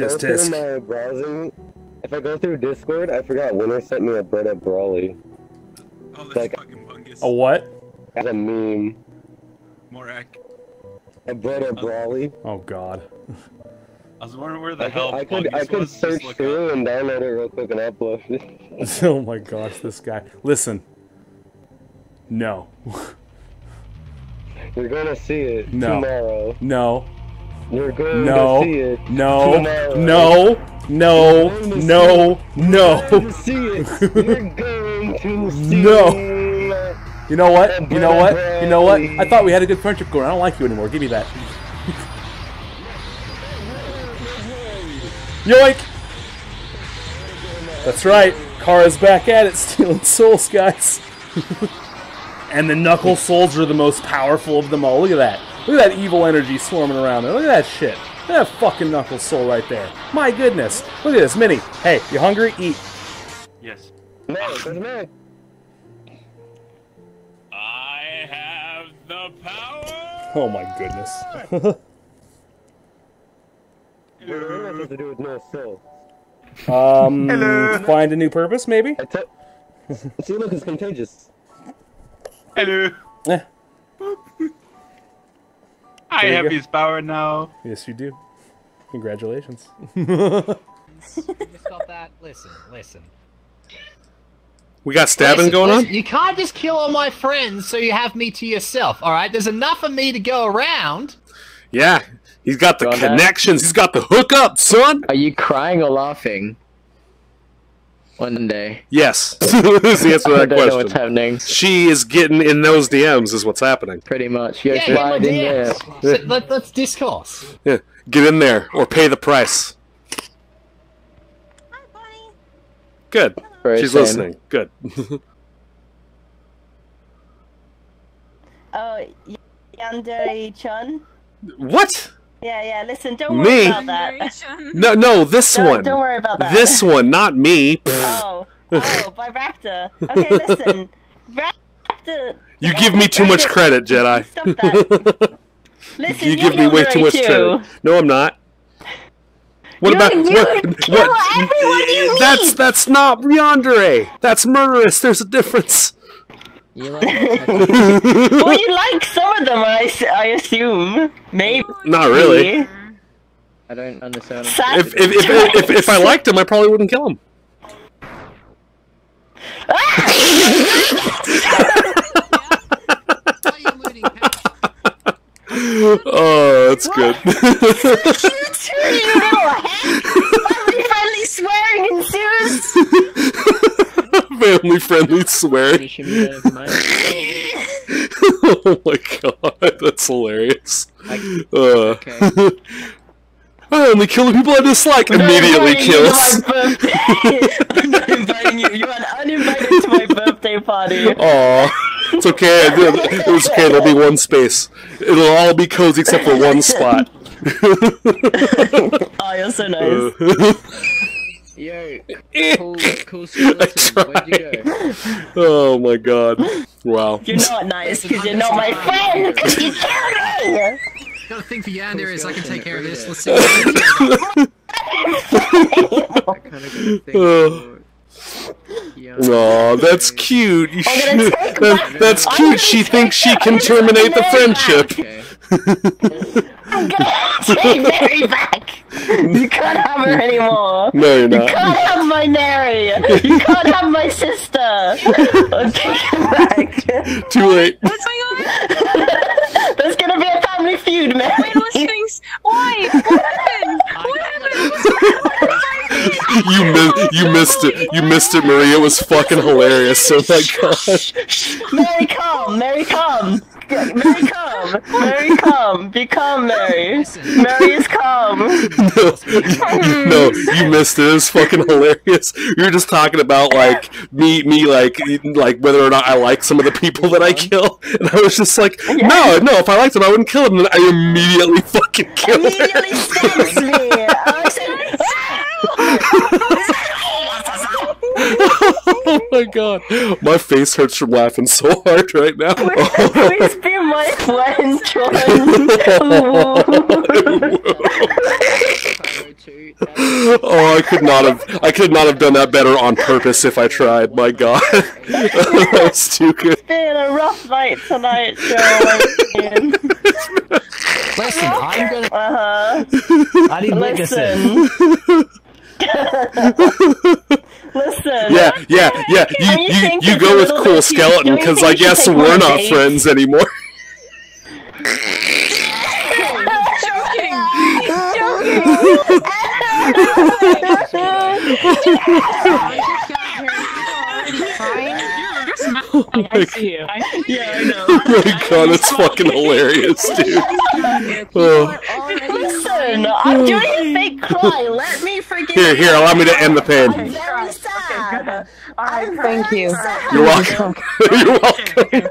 I Tisk, go tisk. through my browsing, if I go through Discord, I forgot Winner sent me a bread at Brawly Oh, that's Like- fucking bungus. A what? as a meme. Morak. A bread at Brawly. Oh God. I was wondering where the I hell could, I could, bungus I could search through up. and download it real quick and upload it. oh my gosh, this guy. Listen. No. You're gonna see it No. tomorrow. No. You're going No. to see it No. No. No. No. No. going to see it. You're going to see No. You know what? You know what? You know what? I thought we had a good friendship going. I don't like you anymore. Give me that. Yoink! That's right. Chara's back at it, stealing souls, guys. and the Knuckle Souls are the most powerful of them all. Look at that. Look at that evil energy swarming around there. Look at that shit. Look at that fucking Knuckle Soul right there. My goodness. Look at this, Minnie. Hey, you hungry? Eat. Yes. No, there's no. I have the power. Oh my goodness. What does to do with no soul? um, find a new purpose, maybe? I. See, look, it's contagious. Hello. Eh, I have go. his power now. yes, you do. Congratulations. Just that. Listen, listen. We got stabbing Listen, going listen, on? You can't just kill all my friends so you have me to yourself, alright? There's enough of me to go around. Yeah, he's got the Got that? connections. He's got the hookup, son. Are you crying or laughing? One day. Yes, is the answer to I that don't know what's happening. She is getting in those DMs. Is what's happening. Pretty much. You're Yeah, get slide in there. So, let, let's discourse. Yeah, get in there or pay the price. Good. Very She's sane. listening. Good. Uh, oh, y- Yandere Chun. what? Yeah, yeah. Listen, don't Me? worry about that. No, no, this Don't, one. don't worry about that. This one, not me. Oh, oh, by Raptor. Okay, listen. Raptor. You give me too much credit, Jedi. Stop that. Listen, you you're give me way too much too. credit. No, I'm not. What You- about you what? kill what everyone you that's that's not Yandere. That's murderous. There's a difference. You like Well, you like some of them, I, I assume. Maybe. Not really. I don't understand. Sad- If if, if, if, if I liked him, I probably wouldn't kill him. Why are you looting Patch? Oh, that's good. you two little hack! Family friendly swearing ensues! Family friendly swearing. You should be better than mine. oh my god, that's hilarious. I- Uh, Okay. I only kill the people I dislike. Immediately I'm kills. My birthday. I'm not inviting you. You are uninvited to my birthday party. Aw, it's okay. It was okay. There'll be one space. It'll all be cozy except for one spot. Oh, you're so nice. Yo, cool, cool skeleton. Where'd you go? oh my god! Wow. You're not nice because you're not my friend because you killed me. Got a thing for Yander is I can take care of this. Let's see. I kind of got a thing for... Yeah. Aw, that's cute. You I'm gonna should- take that- back- that's I'm cute. gonna She take thinks she back- can I'm gonna terminate the take friendship. Okay. I'm gonna take Mary back. You can't have her anymore. No, you're not. You can't have my Mary. You can't have my sister. I'm taking back. Too late. What's going on? There's gonna be a family feud, Mary. Wait, what's things? Why? What happened? What happened? You mi- you oh, missed it. You missed it, Maria. It was fucking hilarious. Oh my god. Mary, come. Mary, come. Mary, come. Mary, come. Be calm, Mary. Mary is calm. No, you, no, you missed it. It was fucking hilarious. You were just talking about like me, me, like, like whether or not I like some of the people that I uh-huh. kill, and I was just like, no, no. If I liked them, I wouldn't kill them. And I immediately fucking killed them. Immediately stabs me. I said, oh my god, my face hurts from laughing so hard right now. Please be my friend, John. Oh, I could not have. I could not have done that better on purpose if I tried. My God, that was too good. It's been a rough night tonight, Joe. Listen, I'm gonna. Uh I need huh. Listen. Listen. Yeah, yeah, yeah. You you you, you go with cool skeleton because I guess we're not friends anymore. I see you. Yeah, I know. Oh my God, that's fucking hilarious, dude. Oh. Listen, I'm doing a fake cry. Let me forgive Here, here, allow me to end the pain. All right, thank you. You're welcome. You're welcome.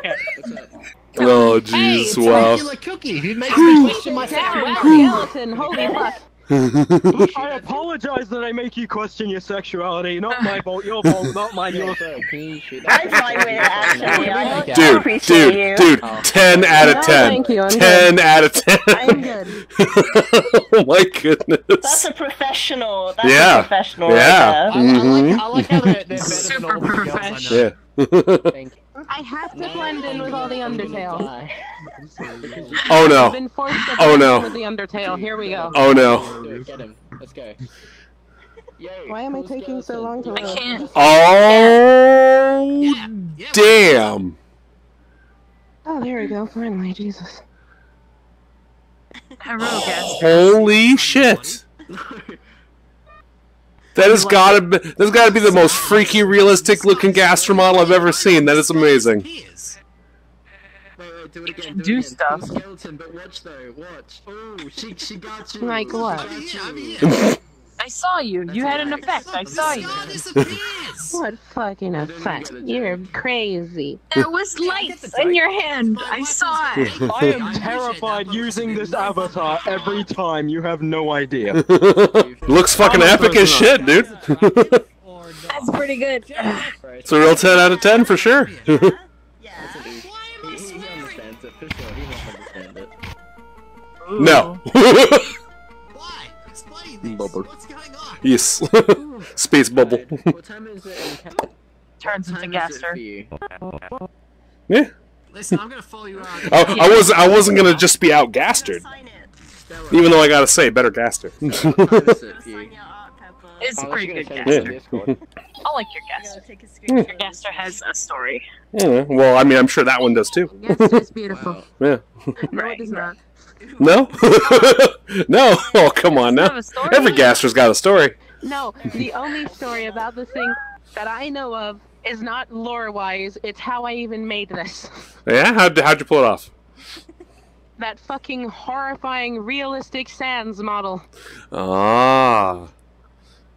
Oh, jeez, hey, wow. Cookie. Who makes me question myself? Skeleton, holy fuck. I apologize that I make you question your sexuality. Not my fault, your fault, not mine, your fault. I'm fine with it, actually. I don't Dude, appreciate dude, you. dude, 10 out of No, 10. thank you, I'm 10 out of 10. I'm good. oh my goodness. That's a professional. That's Yeah. a professional. Yeah. Right I, I like, I like how mm-hmm. they're, they're Super all the girls I know. professional. Yeah. I have to blend in with all the Undertale. oh I've no. been forced to Oh, no. with the Undertale. Here we go. Oh no. Get him. Let's go. Why am I taking so long to load? can't. Oh, damn. Oh, there we go. Finally, Jesus. Holy shit. That has gotta be, that's gotta be the most freaky, realistic looking Gaster model I've ever seen. That is amazing. Wait, wait, do it again. do it stuff. Skeleton, but watch though. Watch. Oh, she she got you. Like what? got you. I saw you. You had an effect. I saw you. What fucking effect? You're crazy. There was lights in your hand. I saw it. I am terrified using this avatar every time. You have no idea. Looks fucking epic as shit, dude. That's pretty good. it's a real 10 out of 10 for sure. He, Bubble. What's going on? yes. Space bubble. What time is it? Turns into time is it Gaster. Yeah. Listen, I'm gonna follow you around. I, I was I wasn't gonna just be out gastered, even though I gotta say better gaster. What time is it? It's Oh, pretty good gonna Gaster. send it. I like your Gaster. Hmm. Your Gaster has a story. Yeah, well, I mean, I'm sure that one does too. Yes, it's beautiful. Yeah. No, it is not. No. no. Oh, come on now. have a story? Every gaster's got a story. No, the only story about this thing that I know of is not lore-wise. It's how I even made this. Yeah. How'd how'd you pull it off? That fucking horrifying realistic Sans model. Ah.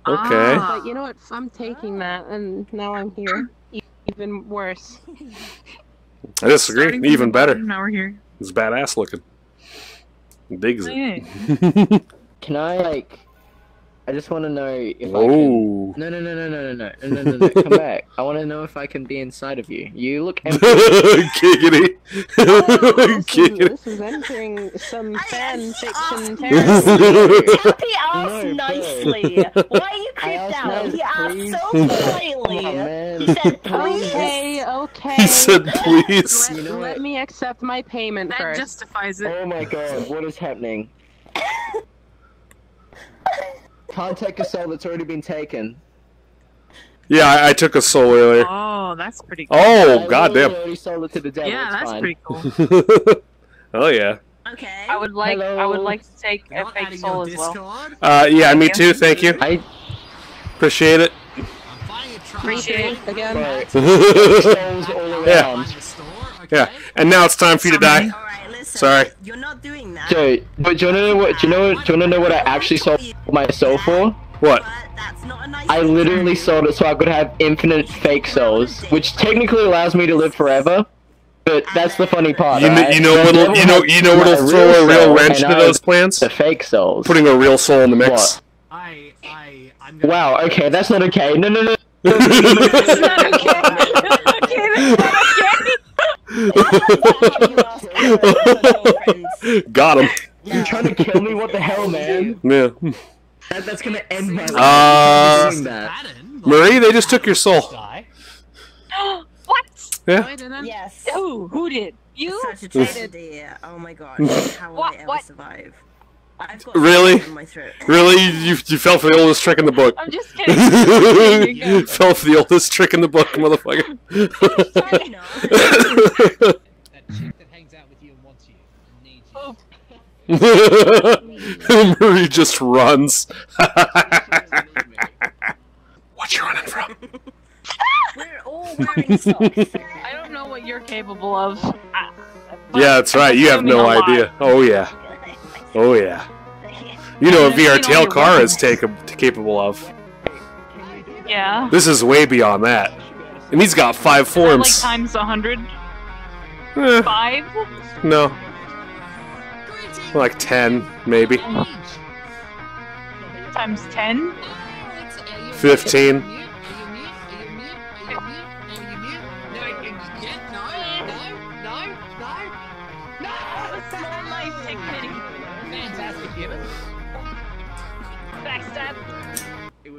Okay. But you know what? I'm taking that, and now I'm here. E- Even worse. I disagree. Even better. Now we're here. It's badass looking. Digs it. Can I like? I just want to know if I Oh. can. No, no, no, no, no, no, no, no, no, no, no. Come back. I want to know if I can be inside of you. You look empty. Giggity. This is, this is entering some fan fiction Yes. territory. Happy asked No, nicely. Why are you creeped out? nice, He asked please. so Oh, politely. man. He said, please. Okay, okay. He said, please. Let, You know let me accept my payment That first. justifies it. Oh my god, what is happening? Can't take a soul that's already been taken. Yeah, I, I took a soul earlier. Oh, that's pretty cool. Oh, literally goddamn. already sold it to the devil. yeah, it's that's fine. pretty cool. oh yeah. Okay. I would like. I would like to take a Not fake soul your as well. Uh, yeah, me too. Thank you. I Appreciate it. I'm buying a truck. Appreciate it. Again. Right. yeah. Yeah. around. Buying a store. Okay. And now it's time for you to die. Alright. Sorry. You're not doing that. Dude, but do you wanna know what? Do you know? what- Do you wanna know what I actually sold my soul for? What? But that's not a nice I literally sold it so I could have infinite fake souls, which technically allows me to live forever. But that's the funny part. You, right? you know The what'll you know you know what'll my throw a real wrench and into those plans? The fake souls. Putting a real soul in the mix. What? I, I, I'm. Wow. Okay, that's not okay. No, no, no. It's not okay. okay, that's not okay. Got him. You're trying to kill me? What the hell, man? Yeah. That, that's gonna end my life. Uh, that. Marie, they just took your soul. what? Yeah. Yes. Who? Who did? You? Such a tragedy. Oh my god. How will I ever survive? I've got Really? on my throat. Really? You, you fell for the oldest trick in the book. I'm just kidding. fell for the oldest trick in the book, motherfucker. I know. that chick that hangs out with you and wants you needs you. Oh. Marie just runs. what you running from? We're all wearing socks. I don't know what you're capable of. I- Yeah, that's right. You have no a lot. idea. Oh yeah. Oh yeah. You know what I've seen all VR your Car is take, capable of. Yeah. This is way beyond that. And he's got five Is that, like forms. times a hundred. Eh. Five. No. Like ten, maybe. Times ten. Fifteen.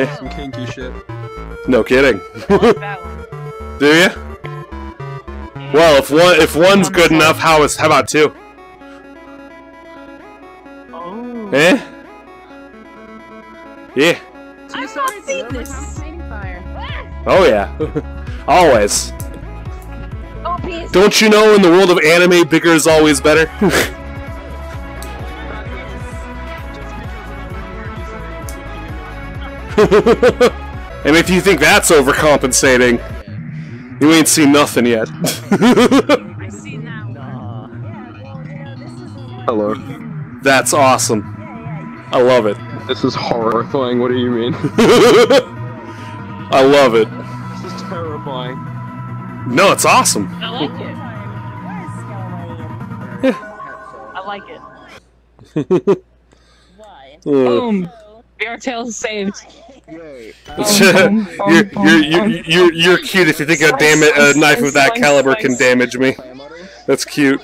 Yeah. Some kinky shit. No kidding. Do you? Well, if one if one's good enough, how is how about two? Oh. Eh? Yeah. I've not seen this. Oh yeah. Always. Oh. Don't you know in the world of anime, bigger is always better? and if you think that's overcompensating, you ain't seen nothing yet. Hello. That's awesome. I love it. This is horrifying. What do you mean? I love it. this is terrifying. No, it's awesome. I like it. I like it. Uh, Boom. VR Tails saved. you're, you're, you're, you're, you're cute if you think a, dam- a knife of that caliber can damage me. That's cute.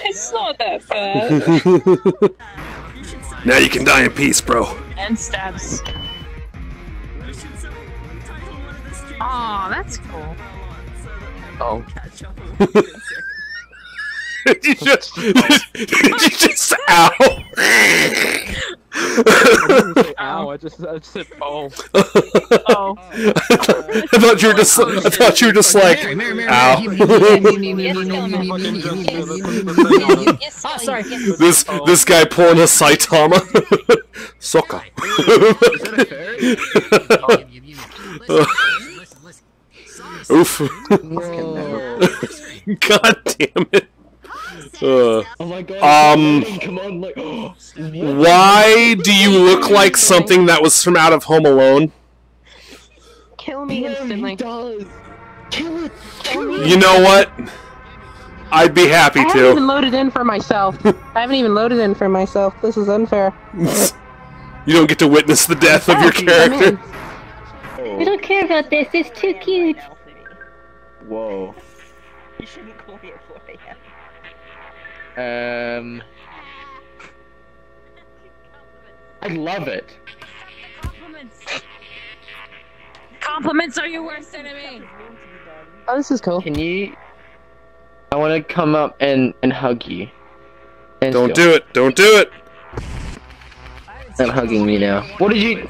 It's not that bad. now you can die in peace, bro. and stabs. Aw, that's cool. Oh. did you just, did you just, ow? I didn't say ow. I just, I just said oh. Oh. I thought you were just, I thought you were just like, ow. Oh, sorry. this, this guy pulling a Saitama. Sokka. Oof. God damn it. Uh, Oh my god. um, Come on, like. why do you look like something that was from out of Home Alone? Kill me instantly. does. Kill it. You know what? I'd be happy I haven't even to. loaded in for myself. I haven't even loaded in for myself. This is unfair. You don't get to witness the death of your character. We don't care about this. It's too cute. Whoa. You shouldn't call me at 4 a.m. Um. I love it. Compliments are your worst enemy. Oh, this is cool. Can you? I want to come up and and hug you. And Don't still- do it. Don't do it. I'm hugging me now. What did you?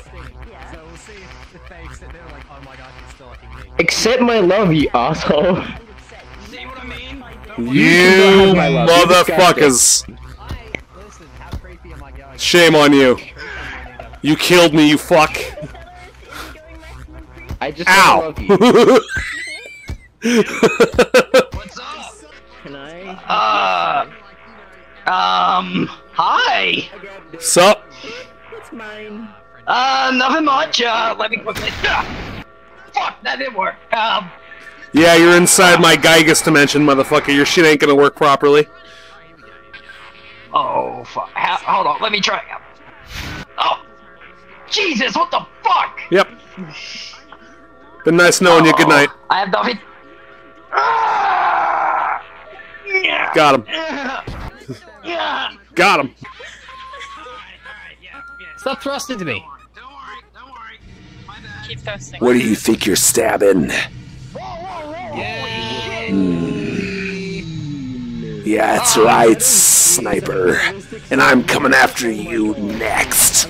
Accept my love, you asshole. You. You're motherfuckers. Shame on you. You killed me, you fuck. I just Ow. wanna love you. Can I? Uh, um, hi. Sup? It's mine. Uh, nothing much. Uh, let me quickly. Ah! Fuck, that didn't work. Um, Yeah, you're inside my Gygus dimension, motherfucker. Your shit ain't gonna work properly. oh fuck. Ha- hold on, let me try again. Oh, Jesus, what the fuck? Yep. Been nice knowing you. Good night. I have nothing. Ah! Yeah. Got him. Yeah. Got him. Stop thrusting to me. Don't worry. Don't worry. Keep thrusting. What do you think you're stabbing? Mm. Yeah, that's right, sniper. And I'm coming after you next.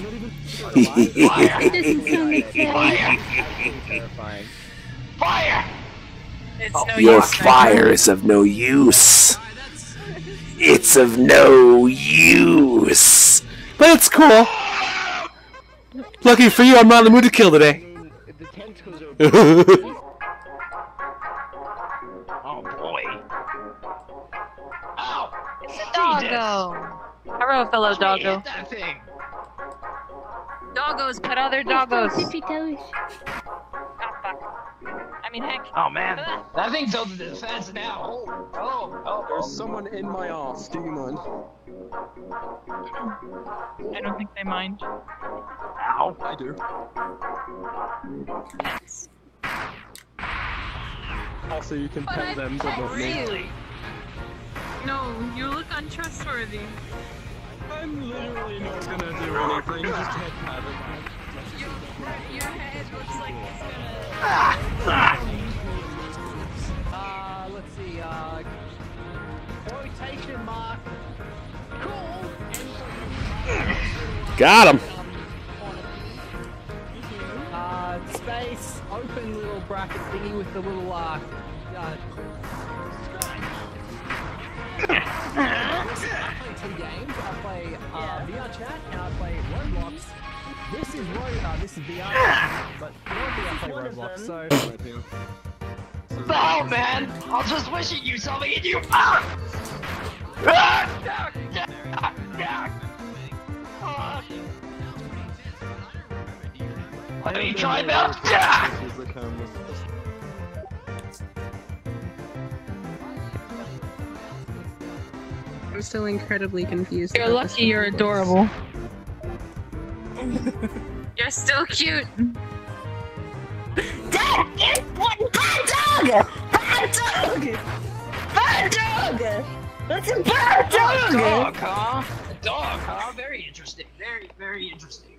Fire! It's Oh, no Your use, fire is of no use. It's of no use. But it's cool. Lucky for you, I'm not in the mood to kill today. doggo. Hello, fellow doggo. Hit that thing. Doggos, pet other doggos. Oh, fuck. I mean, heck. Oh man, uh. that thing's over the fence now. Oh, oh, oh. There's someone in my ass. Do you mind? I don't think they mind. Ow. I do. Also, you can But pet I them, but not me. really. No, you look untrustworthy. I'm literally not gonna do anything. Just head pat Your head looks like it's gonna. Uh, let's see, uh, quotation mark, cool, Got him. uh, space, open little bracket thingy with the little, uh, uh, I play two games. I play uh, VR chat and I play Roblox. This is Ro- uh, this is VR, but normally I play Roblox. So. Oh man, I was just wishing you something and you. Ah! Ah! Ah! That. I'm still incredibly confused. You're lucky you're whole adorable. You're still cute. Dad, get one bad dog! Bad dog! Bad dog! That's a bad dog! Dog, huh? Dog, huh? Very interesting. Very, very interesting.